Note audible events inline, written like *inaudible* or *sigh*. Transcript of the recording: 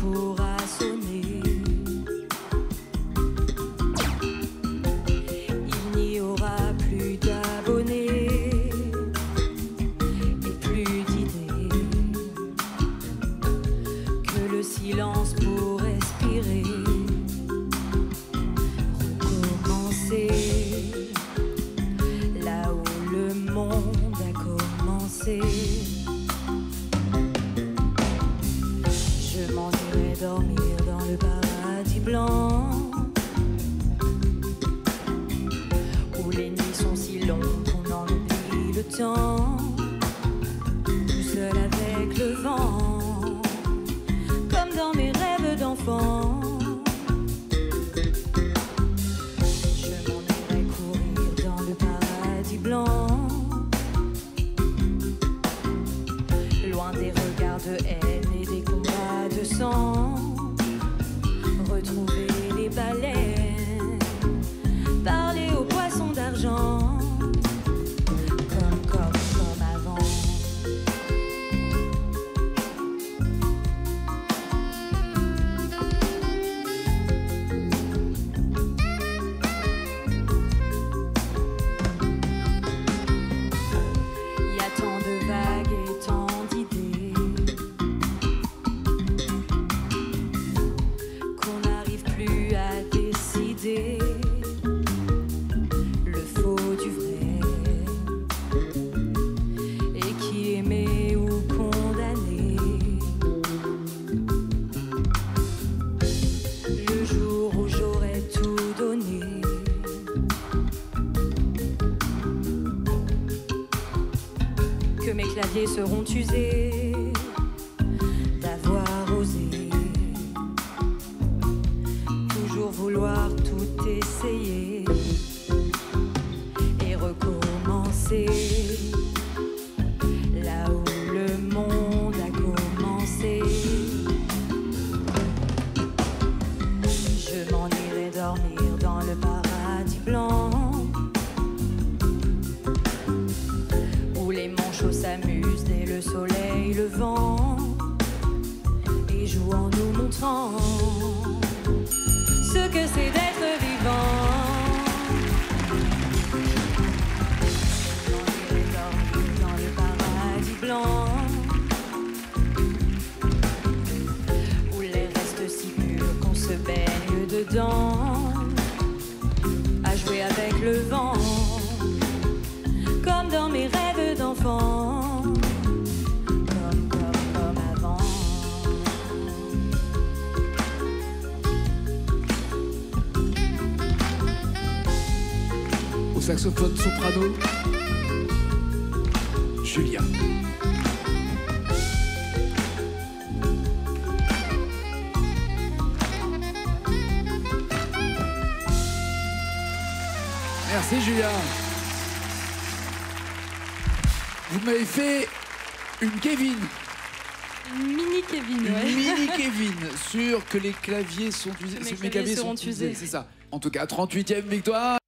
pourra sonner. Il n'y aura plus d'abonnés et plus d'idées que le silence pour respirer. Recommencer là où le monde a commencé. Le paradis blanc. Où les nuits sont si longues qu'on en oublie le temps. Tout seul avec le vent, comme dans mes rêves d'enfant. Je m'en irai courir dans le paradis blanc. Loin des regards de haine et des combats de sang. Retrouver les baleines, claviers seront usés d'avoir osé toujours vouloir tout essayer ce que c'est d'être vivant. Dans le paradis blanc où l'air reste si pur qu'on se baigne dedans saxophone soprano, Julien. Merci Julien. Vous m'avez fait une Kevin, Mini Kevin, une mini *laughs* Kevin, sur que les claviers sont usés. Que mes sur claviers seront usés. C'est ça. En tout cas, 38e victoire.